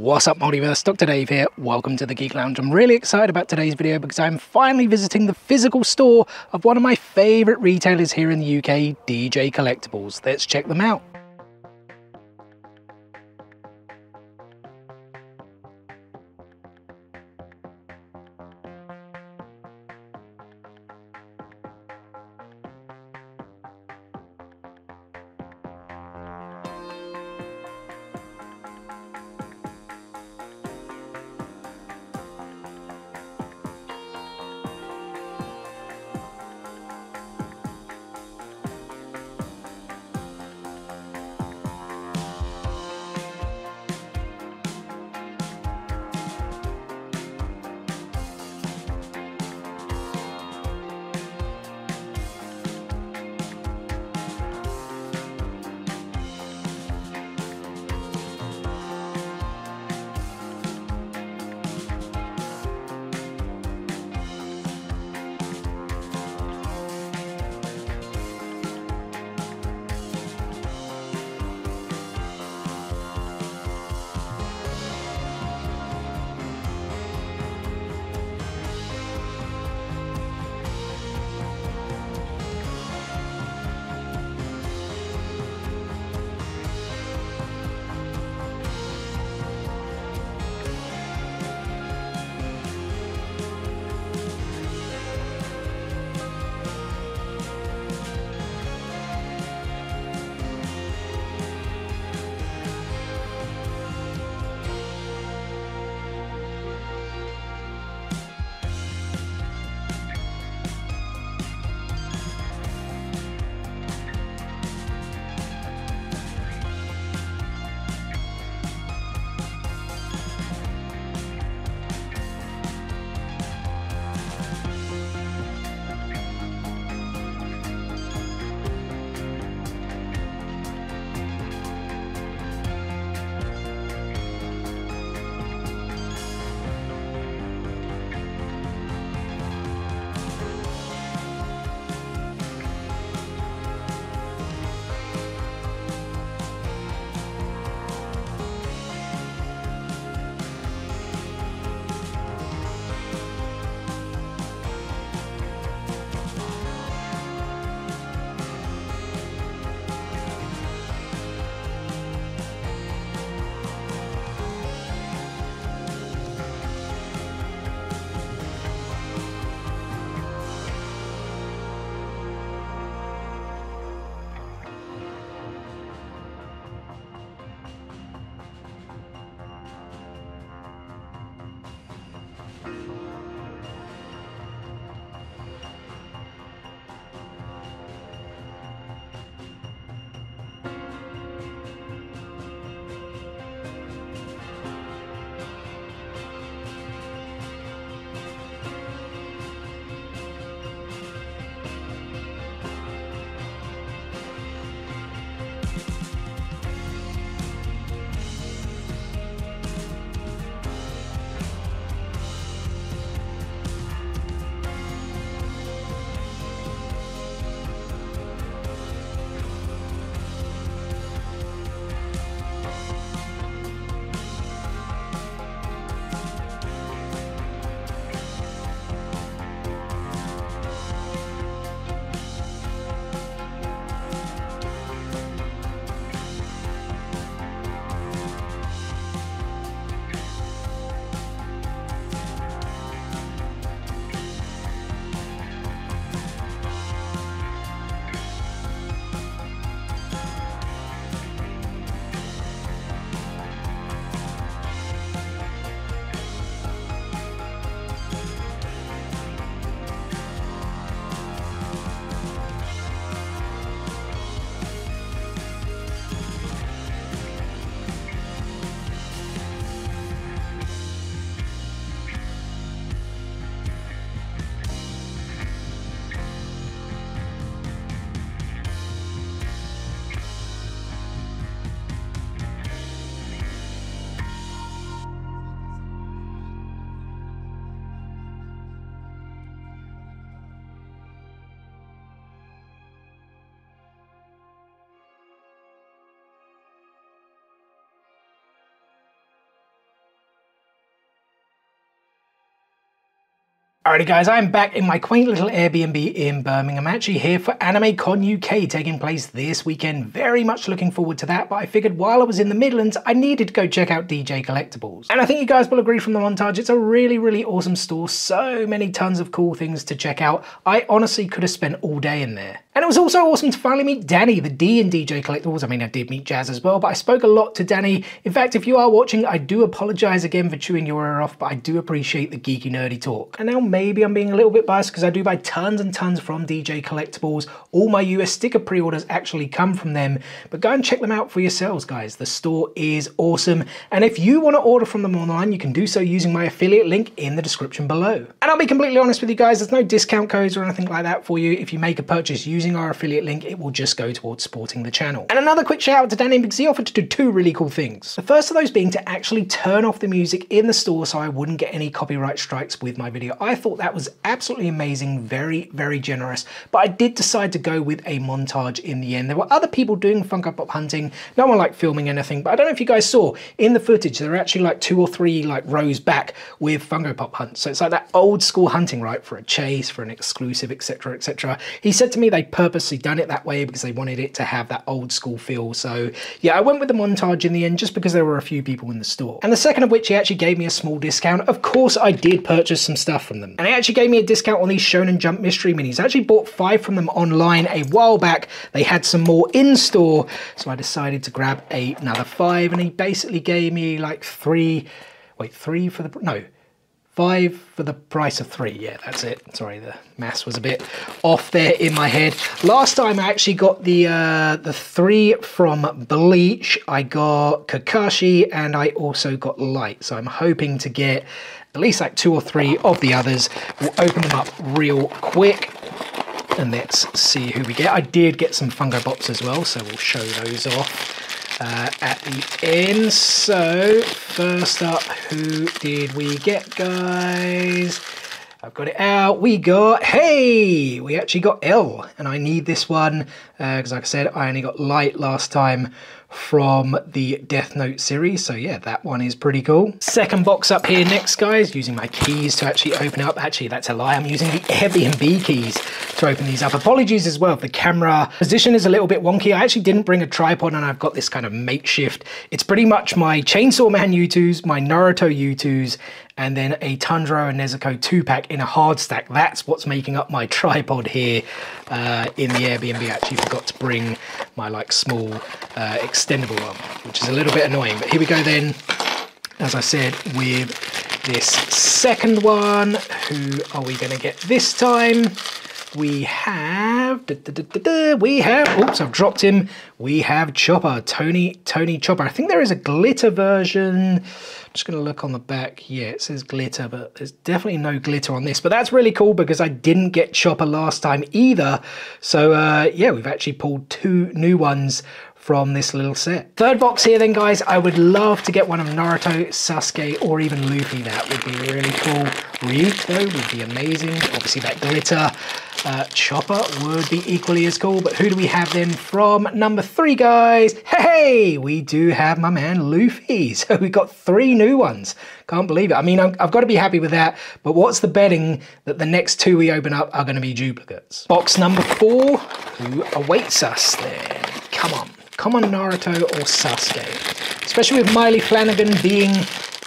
What's up Multiverse, Dr. Dave here, welcome to the Geek Lounge. I'm really excited about today's video because I'm finally visiting the physical store of one of my favourite retailers here in the UK, DJ Collectibles. Let's check them out. Alrighty guys, I'm back in my quaint little Airbnb in Birmingham. I'm actually here for AnimeCon UK taking place this weekend. Very much looking forward to that, but I figured while I was in the Midlands, I needed to go check out DJ Collectibles. And I think you guys will agree from the montage, it's a really, really awesome store. So many tons of cool things to check out. I honestly could have spent all day in there. And it was also awesome to finally meet Danny, the D in DJ Collectibles. I mean, I did meet Jaz as well, but I spoke a lot to Danny. In fact, if you are watching, I do apologize again for chewing your ear off, but I do appreciate the geeky nerdy talk. And now maybe I'm being a little bit biased because I do buy tons and tons from DJ Collectibles. All my US sticker pre-orders actually come from them, but go and check them out for yourselves, guys. The store is awesome. And if you want to order from them online, you can do so using my affiliate link in the description below. And I'll be completely honest with you guys, there's no discount codes or anything like that for you. If you make a purchase using using our affiliate link, it will just go towards supporting the channel. And another quick shout out to Danny because he offered to do two really cool things. The first of those being to actually turn off the music in the store so I wouldn't get any copyright strikes with my video. I thought that was absolutely amazing, very, very generous, but I did decide to go with a montage in the end. There were other people doing Funko Pop hunting, no one liked filming anything, but I don't know if you guys saw in the footage, there are actually like two or three like rows back with Funko Pop hunts. So it's like that old school hunting, right? For a chase, for an exclusive, etc., etc. He said to me they purposely done it that way because they wanted it to have that old school feel. So yeah, I went with the montage in the end just because there were a few people in the store. And the second of which he actually gave me a small discount. Of course, I did purchase some stuff from them. And he actually gave me a discount on these Shonen Jump Mystery Minis. I actually bought five from them online a while back. They had some more in store. So I decided to grab another five and he basically gave me like three, wait, three for the, no, Five for the price of three. Yeah, that's it. Sorry, the maths was a bit off there in my head. Last time I actually got the uh, the three from Bleach. I got Kakashi and I also got Light. So I'm hoping to get at least like two or three of the others. We'll open them up real quick and let's see who we get. I did get some Funko Pops as well, so we'll show those off uh, at the end. So first up, who did we get, guys? I've got it out. We got, hey, we actually got L, and I need this one because, uh, like I said, I only got light last time from the Death Note series. So yeah, that one is pretty cool. Second box up here next, guys, using my keys to actually open up. Actually, that's a lie. I'm using the Airbnb keys to open these up. Apologies as well. The camera position is a little bit wonky. I actually didn't bring a tripod and I've got this kind of makeshift. It's pretty much my Chainsaw Man Youtooz, my Naruto Youtooz, and then a Tanjiro and Nezuko 2-pack in a hard stack. That's what's making up my tripod here uh, in the Airbnb. I actually forgot to bring my like small uh, extendable one, which is a little bit annoying. But here we go then, as I said, with this second one. Who are we going to get this time? We have, da, da, da, we have, oops, I've dropped him. We have Chopper, Tony, Tony Chopper. I think there is a glitter version. I'm just going to look on the back. Yeah, it says glitter, but there's definitely no glitter on this. But that's really cool because I didn't get Chopper last time either. So uh, yeah, we've actually pulled two new ones from this little set. Third box here then guys, I would love to get one of Naruto, Sasuke or even Luffy. That would be really cool. Ryuk though would be amazing. Obviously that glitter. Uh, Chopper would be equally as cool, but who do we have then from number three, guys? Hey, we do have my man Luffy. So we've got three new ones. Can't believe it. I mean, i have got to be happy with that, but what's the betting that the next two we open up are going to be duplicates? Box number four, who awaits us then? Come on. Come on, Naruto or Sasuke. Especially with Maile Flanagan being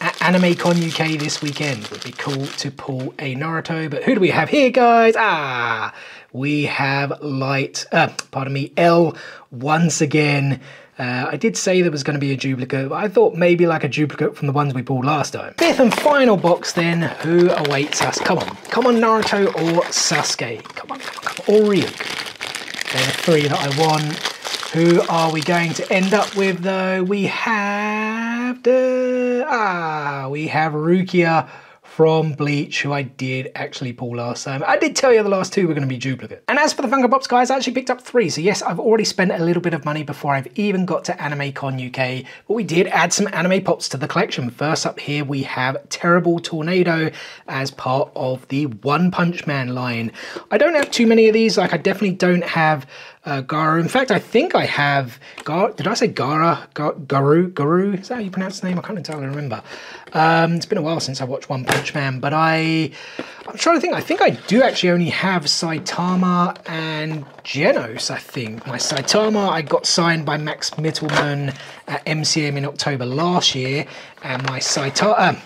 at AnimeCon UK this weekend. Would be cool to pull a Naruto, but who do we have here, guys? Ah, we have Light, uh, pardon me, L once again. Uh, I did say there was going to be a duplicate, but I thought maybe like a duplicate from the ones we pulled last time. Fifth and final box then, who awaits us? Come on, come on Naruto or Sasuke. Come on, come on, come on. or Ryuk. They're the three that I want. Who are we going to end up with though? We have the, ah, we have Rukia from Bleach, who I did actually pull last time. I did tell you the last two were going to be duplicate. And as for the Funko Pops, guys, I actually picked up three. So yes, I've already spent a little bit of money before I've even got to AnimeCon UK, but we did add some anime pops to the collection. First up here, we have Terrible Tornado as part of the One Punch Man line. I don't have too many of these. Like, I definitely don't have uh, Garu. In fact, I think I have, Gar, did I say Gara? Gar, Garu? Garu? Is that how you pronounce the name? I can't entirely remember. Um, it's been a while since I watched One Punch Man, but I, I'm trying to think, I think I do actually only have Saitama and Genos, I think. My Saitama I got signed by Max Mittelman at MCM in October last year, and my Saitama, um,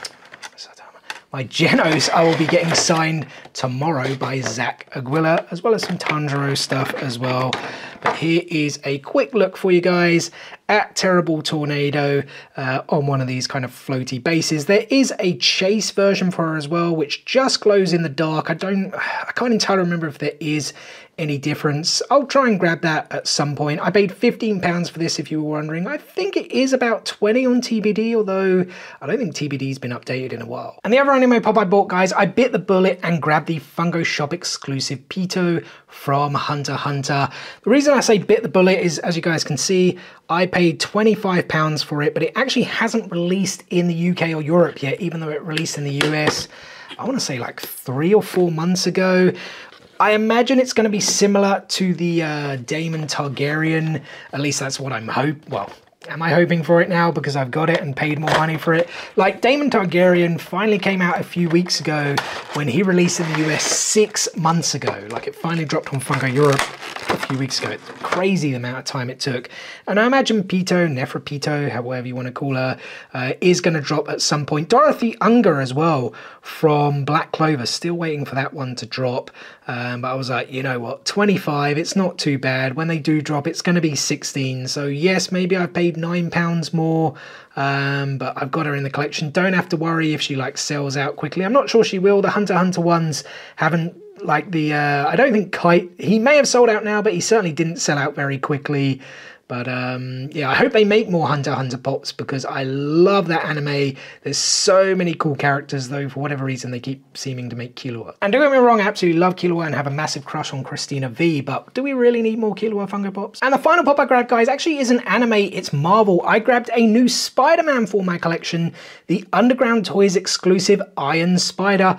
my Genos I will be getting signed tomorrow by Zach Aguilar, as well as some Tanjiro stuff as well. But here is a quick look for you guys at Terrible Tornado uh, on one of these kind of floaty bases. There is a chase version for her as well, which just glows in the dark. I don't, I can't entirely remember if there is any difference. I'll try and grab that at some point. I paid £15 for this if you were wondering. I think it is about 20 on TBD, although I don't think TBD's been updated in a while. And the other anime pop I bought, guys, I bit the bullet and grabbed the Funko Shop exclusive Pitou from Hunter Hunter. The reason I say bit the bullet is, as you guys can see, I paid £25 for it, but it actually hasn't released in the UK or Europe yet, even though it released in the US, I want to say like three or four months ago. I imagine it's going to be similar to the uh, Daemon Targaryen. At least that's what I'm hope. Well, am I hoping for it now because I've got it and paid more money for it? Like Daemon Targaryen finally came out a few weeks ago when he released in the US six months ago. Like it finally dropped on Funko Europe a few weeks ago. It's crazy the amount of time it took. And I imagine Pitou, Neferpitou, however you want to call her, uh, is going to drop at some point. Dorothy Unger as well from Black Clover, still waiting for that one to drop. Um, but I was like, you know what, 25, it's not too bad. When they do drop, it's going to be 16. So yes, maybe I've paid £9 more, um, but I've got her in the collection. Don't have to worry if she like sells out quickly. I'm not sure she will. The Hunter Hunter ones haven't like the uh, I don't think Kite he may have sold out now, but he certainly didn't sell out very quickly. But um, yeah, I hope they make more Hunter Hunter pops because I love that anime. There's so many cool characters, though, for whatever reason, they keep seeming to make Killua. And don't get me wrong, I absolutely love Killua and have a massive crush on Cristina Vee but do we really need more Killua Funko Pops? And the final pop I grabbed, guys, actually isn't anime, it's Marvel. I grabbed a new Spider-Man for my collection, the Underground Toys exclusive Iron Spider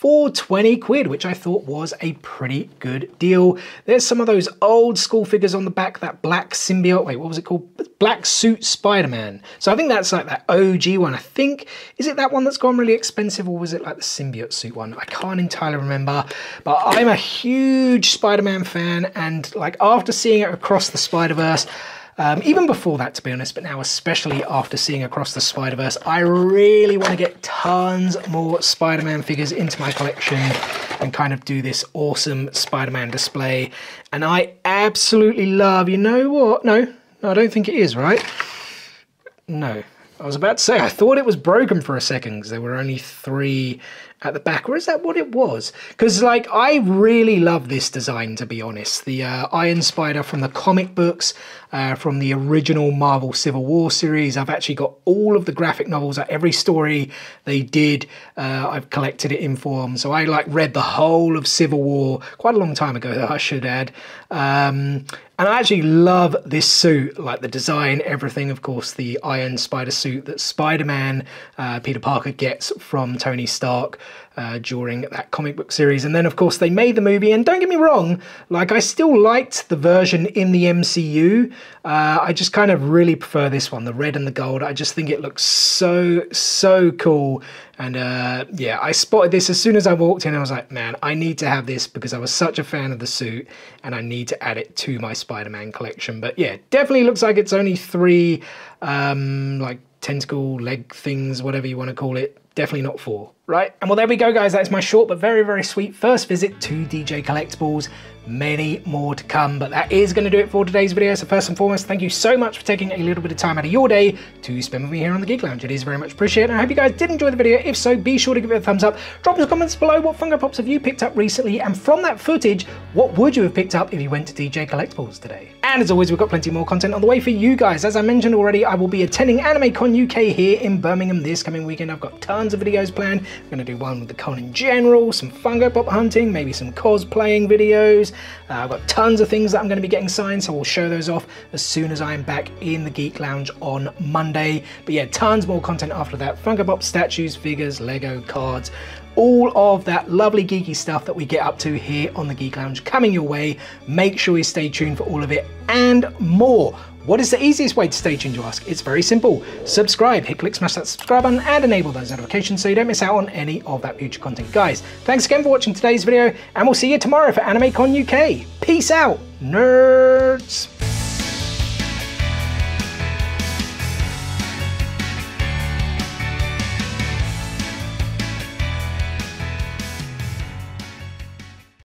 for 20 quid, which I thought was a pretty good deal. There's some of those old school figures on the back, that black symbiote, wait, what was it called? Black Suit Spider-Man. So I think that's like that OG one. I think, is it that one that's gone really expensive or was it like the symbiote suit one? I can't entirely remember, but I'm a huge Spider-Man fan and like after seeing it across the Spider-Verse, um, even before that, to be honest, but now especially after seeing Across the Spider-Verse, I really want to get tons more Spider-Man figures into my collection and kind of do this awesome Spider-Man display. And I absolutely love, you know what? No, no, I don't think it is, right? No. I was about to say, I thought it was broken for a second because there were only three at the back, or is that what it was? Because, like, I really love this design, to be honest. The uh, Iron Spider from the comic books, uh, from the original Marvel Civil War series. I've actually got all of the graphic novels, every story they did, uh, I've collected it in form. So I, like, read the whole of Civil War quite a long time ago, I should add. Um, and I actually love this suit, like the design, everything. Of course, the Iron Spider suit that Spider-Man, uh, Peter Parker gets from Tony Stark uh, during that comic book series. And then, of course, they made the movie. And don't get me wrong, like, I still liked the version in the MCU. Uh, I just kind of really prefer this one, the red and the gold. I just think it looks so, so cool. And uh, yeah, I spotted this as soon as I walked in. I was like, man, I need to have this because I was such a fan of the suit and I need to add it to my Spider-Man collection. But yeah, definitely looks like it's only three um, like tentacle leg things, whatever you want to call it. Definitely not four right? And well, there we go, guys. That's my short but very, very sweet first visit to DJ Collectibles. Many more to come, but that is going to do it for today's video. So first and foremost, thank you so much for taking a little bit of time out of your day to spend with me here on the Geek Lounge. It is very much appreciated, and I hope you guys did enjoy the video. If so, be sure to give it a thumbs up. Drop in the comments below what Funko Pops have you picked up recently, and from that footage, what would you have picked up if you went to DJ Collectibles today? And as always, we've got plenty more content on the way for you guys. As I mentioned already, I will be attending AnimeCon UK here in Birmingham this coming weekend. I've got tons of videos planned. I'm going to do one with the con in general, some Funko Pop hunting, maybe some cosplaying videos. Uh, I've got tons of things that I'm going to be getting signed, so we'll show those off as soon as I'm back in the Geek Lounge on Monday. But yeah, tons more content after that. Funko Pop statues, figures, Lego, cards, all of that lovely geeky stuff that we get up to here on the Geek Lounge coming your way. Make sure you stay tuned for all of it and more. What is the easiest way to stay tuned, you ask? It's very simple. Subscribe, hit click, smash that subscribe button, and enable those notifications so you don't miss out on any of that future content. Guys, thanks again for watching today's video, and we'll see you tomorrow for AnimeCon UK. Peace out, nerds!